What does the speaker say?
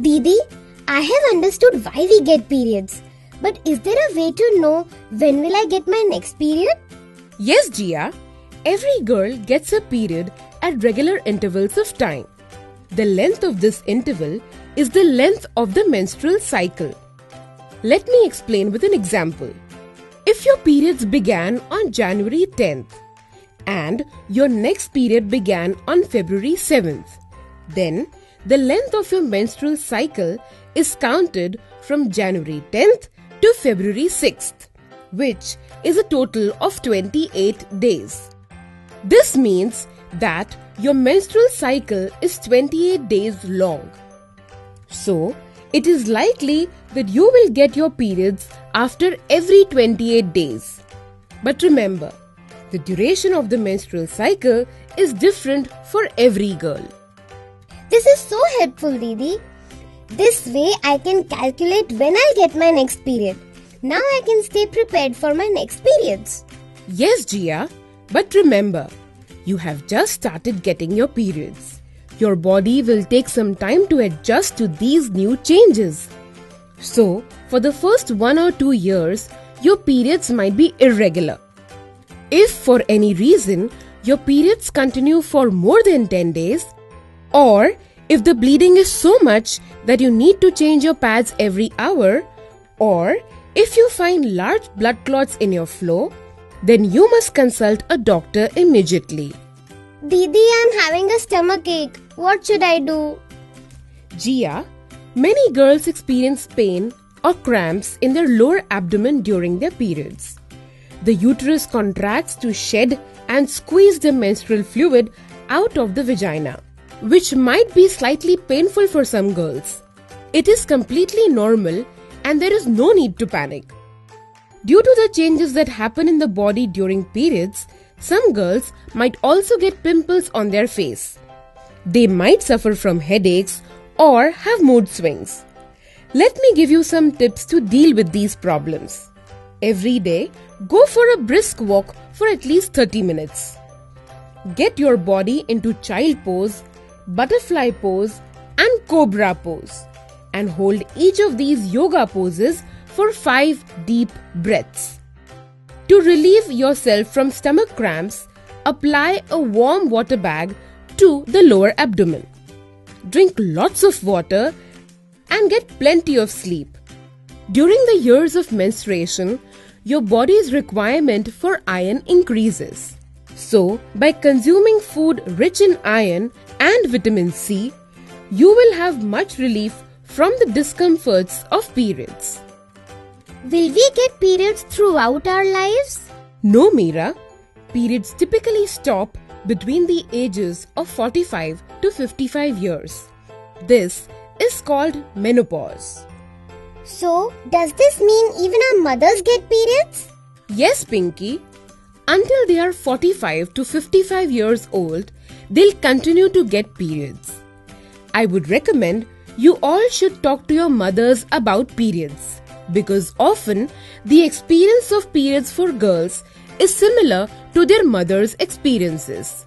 Didi, I have understood why we get periods. But is there a way to know when will I get my next period? Yes, Jia. Every girl gets a period at regular intervals of time. The length of this interval is the length of the menstrual cycle. Let me explain with an example. If your periods began on January 10th and your next period began on February 7th, then the length of your menstrual cycle is counted from January 10th to February 6th, which is a total of 28 days. This means that your menstrual cycle is 28 days long. So, it is likely that you will get your periods after every 28 days. But remember, the duration of the menstrual cycle is different for every girl. This is so helpful, Didi. This way I can calculate when I'll get my next period. Now I can stay prepared for my next periods. Yes, Jia, but remember, you have just started getting your periods. Your body will take some time to adjust to these new changes. So, for the first one or two years, your periods might be irregular. If for any reason your periods continue for more than 10 days, or if the bleeding is so much that you need to change your pads every hour, or if you find large blood clots in your flow, then you must consult a doctor immediately. Didi, I'm having a stomach ache. What should I do? Jia, many girls experience pain or cramps in their lower abdomen during their periods. The uterus contracts to shed and squeeze the menstrual fluid out of the vagina, which might be slightly painful for some girls. It is completely normal and there is no need to panic. Due to the changes that happen in the body during periods, some girls might also get pimples on their face. They might suffer from headaches or have mood swings. Let me give you some tips to deal with these problems. Every day, go for a brisk walk for at least 30 minutes. Get your body into child pose, butterfly pose, and cobra pose, and hold each of these yoga poses for 5 deep breaths. To relieve yourself from stomach cramps, apply a warm water bag to the lower abdomen. Drink lots of water and get plenty of sleep. During the years of menstruation, your body's requirement for iron increases. So, by consuming food rich in iron and vitamin C, you will have much relief from the discomforts of periods. Will we get periods throughout our lives? No, Meera. Periods typically stop between the ages of 45 to 55 years. This is called menopause. So, does this mean even our mothers get periods? Yes, Pinky. Until they are 45 to 55 years old, they'll continue to get periods. I would recommend you all should talk to your mothers about periods because often the experience of periods for girls is similar to their mothers' experiences.